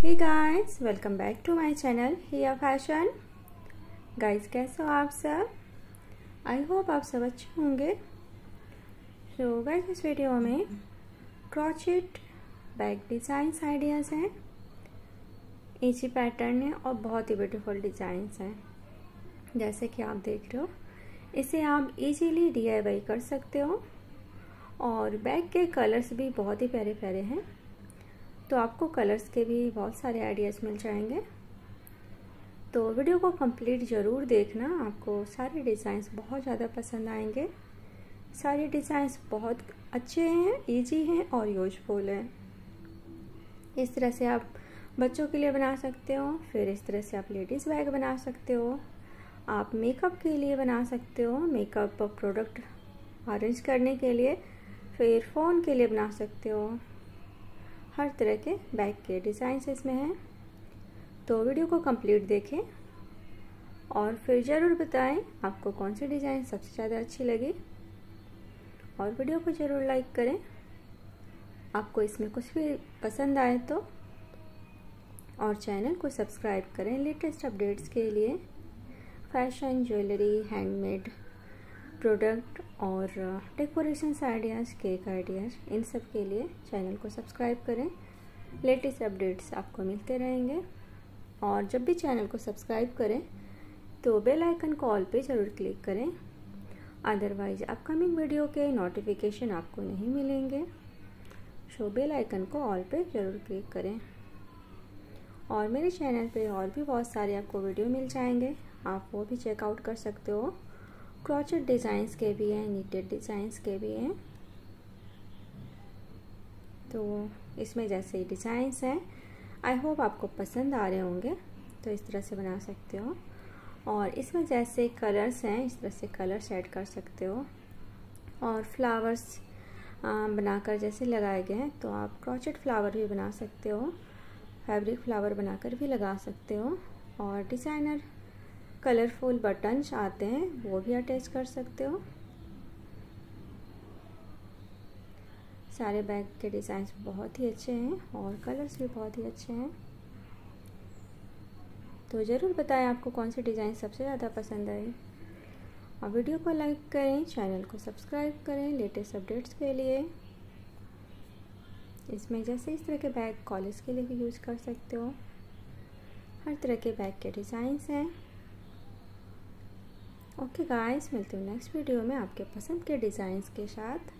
Hey guys welcome back to my channel Hiya fashion guys कैसे हो आप सब? आई होप आप सब अच्छे होंगे। तो गाइस इस वीडियो में क्रॉचेट बैग डिज़ाइंस आइडियाज़ हैं। ईजी पैटर्न है और बहुत ही ब्यूटीफुल डिज़ाइंस हैं। जैसे कि आप देख रहे हो, इसे आप इजीली डीआईवाई कर सकते हो। और बैग के कलर्स भी बहुत ही प्यारे प्यारे हैं। तो आपको कलर्स के भी बहुत सारे आइडियाज़ मिल जाएँगे। तो वीडियो को कंप्लीट ज़रूर देखना। आपको सारे डिज़ाइंस बहुत ज़्यादा पसंद आएँगे। सारे डिज़ाइंस बहुत अच्छे हैं इजी हैं और यूजफुल हैं। इस तरह से आप बच्चों के लिए बना सकते हो, फिर इस तरह से आप लेडीज़ बैग बना सकते हो। आप मेकअप के लिए बना सकते हो मेकअप प्रोडक्ट अरेंज करने के लिए, फिर फ़ोन के लिए बना सकते हो। हर तरह के बैग के डिज़ाइंस इसमें हैं। तो वीडियो को कंप्लीट देखें और फिर ज़रूर बताएँ आपको कौन सी डिज़ाइन सबसे ज़्यादा अच्छी लगी। और वीडियो को ज़रूर लाइक करें। आपको इसमें कुछ भी पसंद आए तो और चैनल को सब्सक्राइब करें लेटेस्ट अपडेट्स के लिए। फ़ैशन ज्वेलरी हैंडमेड प्रोडक्ट और डेकोरेशन आइडियाज़, केक आइडियाज़, इन सब के लिए चैनल को सब्सक्राइब करें। लेटेस्ट अपडेट्स आपको मिलते रहेंगे। और जब भी चैनल को सब्सक्राइब करें तो बेल आइकन को ऑल पे ज़रूर क्लिक करें। अदरवाइज़ अपकमिंग वीडियो के नोटिफिकेशन आपको नहीं मिलेंगे। सो बेल आइकन को ऑल पे ज़रूर क्लिक करें। और मेरे चैनल पे और भी बहुत सारे आपको वीडियो मिल जाएँगे। आप वो भी चेकआउट कर सकते हो। क्रॉचेट डिज़ाइंस के भी हैं नीटेड डिज़ाइंस के भी हैं। तो इसमें जैसे डिज़ाइंस हैं आई होप आपको पसंद आ रहे होंगे तो इस तरह से बना सकते हो। और इसमें जैसे कलर्स हैं, इस तरह से कलर्स ऐड कर सकते हो। और फ्लावर्स बनाकर जैसे लगाए गए हैं तो आप क्रॉचेट फ्लावर भी बना सकते हो। फैब्रिक फ्लावर बनाकर भी लगा सकते हो। और डिज़ाइनर कलरफुल बटन्स आते हैं, वो भी अटैच कर सकते हो। सारे बैग के डिज़ाइंस बहुत ही अच्छे हैं और कलर्स भी बहुत ही अच्छे हैं। तो ज़रूर बताएँ आपको कौन सी डिज़ाइन सबसे ज़्यादा पसंद आई और वीडियो को लाइक करें, चैनल को सब्सक्राइब करें लेटेस्ट अपडेट्स के लिए। इसमें जैसे इस तरह के बैग कॉलेज के लिए भी यूज़ कर सकते हो। हर तरह के बैग के डिज़ाइंस हैं। ओके गाइस मिलते हूँ नेक्स्ट वीडियो में आपके पसंद के डिज़ाइंस के साथ।